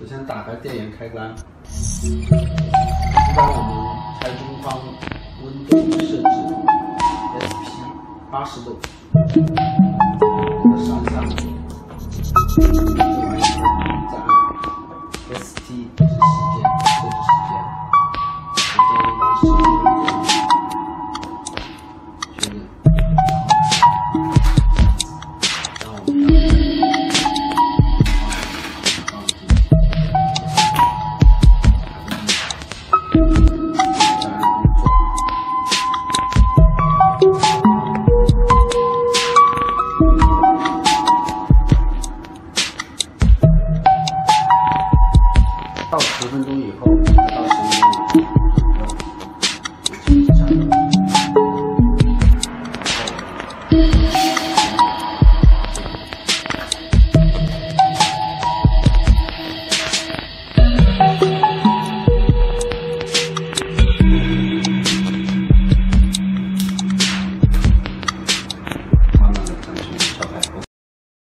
首先打开电源开关一般我们开中方温度设置 sp 八十度上下左右再按 st 是时间。到十分钟以后，到十分钟，